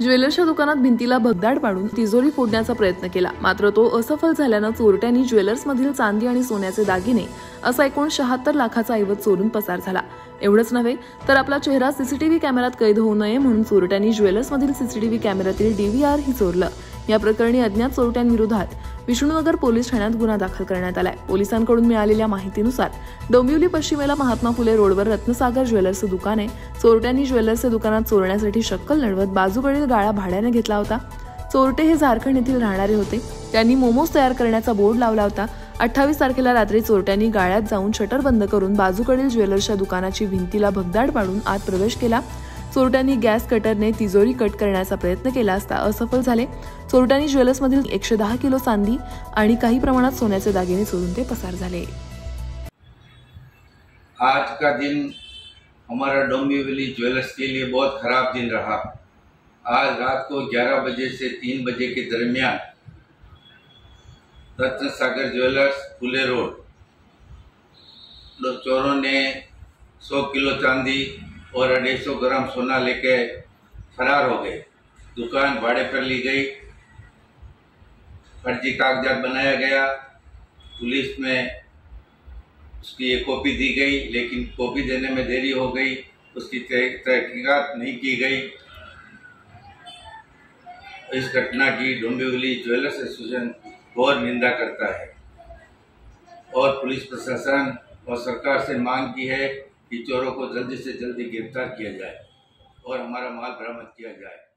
ज्वेलर्सच्या दुकानात भिंतीला भगदाड पाडून तिजोरी फोडण्याचा प्रयत्न केला. मात्र तो असफल झाल्यानं चोरट्यांनी ज्वेलर्समधील चांदी आणि सोन्याचे दागिने असा एकूण शहात्तर लाखाचा ऐवज चोरून पसार झाला. एवढंच नव्हे तर आपला चेहरा सीसीटीव्ही कॅमेऱ्यात कैद होऊ नये म्हणून चोरट्यांनी ज्वेलर्समधील सीसीटीव्ही कॅमेऱ्यातील डीव्हीआर ही चोरलं. या प्रकरणी अज्ञात चोरट्यांविरोधात विष्णुनगर पोलीस ठाण्यात गुन्हा दाखल करण्यात आलाय. पोलिसांकडून मिळालेल्या माहितीनुसार डोंबिवली पश्चिमेला महात्मा फुले रोडवर रत्नसागर ज्वेलर्सचं दुकान आहे. चोरट्यांनी ज्वेलर्सच्या दुकानात चोरण्यासाठी शक्कल लढवत बाजूकडील गाळा भाड्याने घेतला होता. चोरटे हे झारखंड येथील राहणारे होते. त्यांनी मोमोज तयार करण्याचा बोर्ड लावला होता. अठ्ठावीस तारखेला रात्री चोरट्यांनी गाळ्यात जाऊन शटर बंद करून बाजूकडील ज्वेलर्सच्या दुकानाची भिंतीला भगदाड पाडून आत प्रवेश केला. चोरट्यांनी गॅस कटरने तिजोरी कट करण्याचा प्रयत्न केला असफल झाले. चोरट्यांनी ज्वेलर्समधील एकशे दहा किलो चांदी आणि काही प्रमाणात सोन्याचे दागिने चोरून पसार आज का दिन हमारा डोंबिवली ज्वेलर्स के लिए बहुत ख़राब दिन रहा। आज रात को 11 बजे से 3 बजे के दरमियान रत्न सागर ज्वेलर्स फुले रोड। चोरों ने 100 किलो चांदी और अढ़ाई सौ ग्राम सोना लेके फरार हो गए। दुकान भाड़े पर ली गई। फर्जी कागजात बनाया गया। पुलिस में उसकी एक कॉपी दी गई, लेकिन कॉपी देने में देरी हो गई। उसकी तहकीकात नहीं की गई। इस घटना की डोंबिवली ज्वेलर्स एसोसिएशन घोर निंदा करता है। और पुलिस प्रशासन और सरकार से मांग की है कि चोरों को जल्दी से जल्दी गिरफ़्तार किया जाए और हमारा माल बरामद किया जाए।